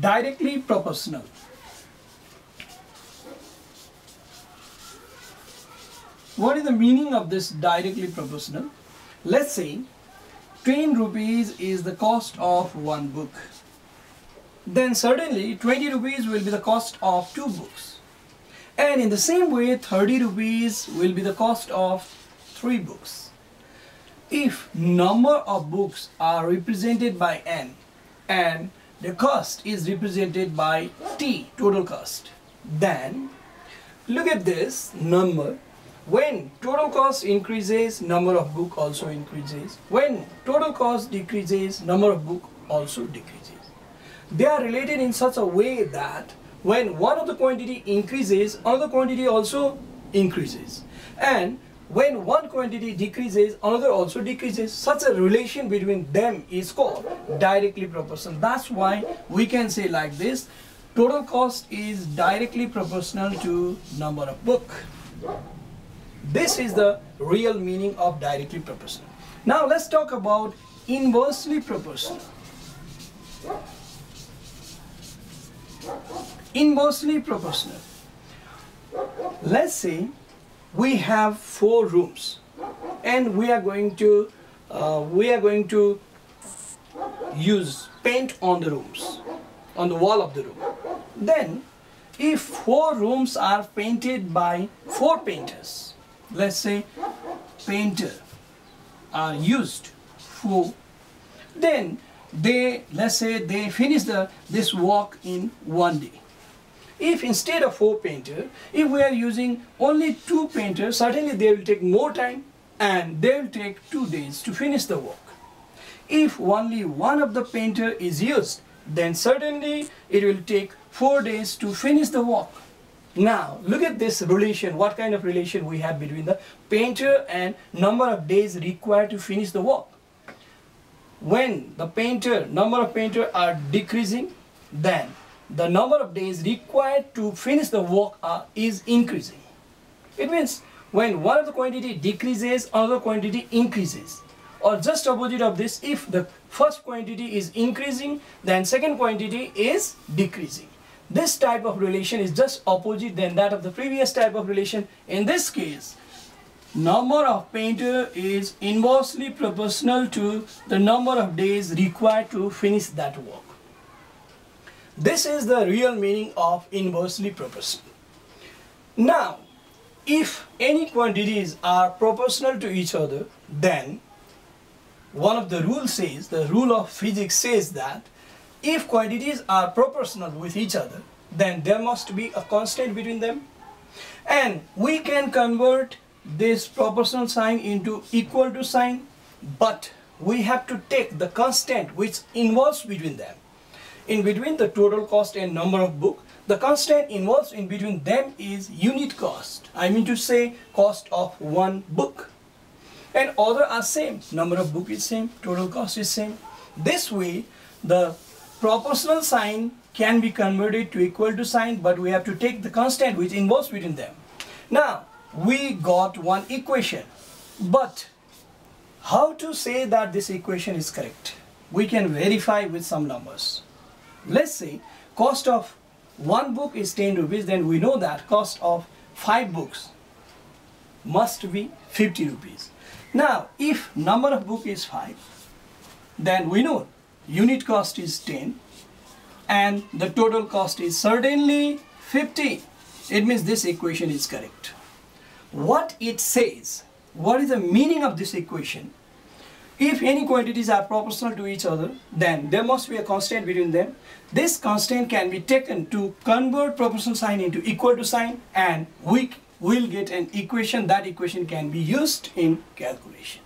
directly proportional. What is the meaning of this directly proportional? Let's say 10 rupees is the cost of one book. Then suddenly 20 rupees will be the cost of two books. And in the same way 30 rupees will be the cost of three books. If number of books are represented by n and the cost is represented by t total cost then look at this number when total cost increases, number of book also increases. When total cost decreases, number of book also decreases. They are related in such a way that when one of the quantity increases, another quantity also increases. And when one quantity decreases, another also decreases. Such a relation between them is called directly proportional. That's why we can say like this, total cost is directly proportional to number of book. This is the real meaning of directly proportional. Now let's talk about inversely proportional. Inversely proportional. Let's say we have four rooms and we are going to uh, we are going to use paint on the rooms on the wall of the room. Then if four rooms are painted by four painters let's say painter are used for then they let's say they finish the this work in one day. If instead of four painter if we are using only two painters certainly they will take more time and they will take two days to finish the work if only one of the painter is used then certainly it will take four days to finish the work now, look at this relation, what kind of relation we have between the painter and number of days required to finish the work. When the painter, number of painter are decreasing, then the number of days required to finish the work are, is increasing. It means when one of the quantity decreases, another quantity increases. Or just opposite of this, if the first quantity is increasing, then second quantity is decreasing. This type of relation is just opposite than that of the previous type of relation. In this case, number of painter is inversely proportional to the number of days required to finish that work. This is the real meaning of inversely proportional. Now, if any quantities are proportional to each other, then one of the rules says, the rule of physics says that if quantities are proportional with each other, then there must be a constant between them. And we can convert this proportional sign into equal to sign, but we have to take the constant which involves between them. In between the total cost and number of book, the constant involved in between them is unit cost. I mean to say cost of one book. And other are same. Number of book is same, total cost is same. This way, the proportional sign can be converted to equal to sign but we have to take the constant which involves between them. Now we got one equation but how to say that this equation is correct? We can verify with some numbers. Let's say cost of one book is 10 rupees then we know that cost of five books must be 50 rupees. Now if number of book is 5 then we know unit cost is 10 and the total cost is certainly 50 it means this equation is correct. What it says what is the meaning of this equation? If any quantities are proportional to each other then there must be a constant between them. This constant can be taken to convert proportional sign into equal to sign and we will get an equation. That equation can be used in calculation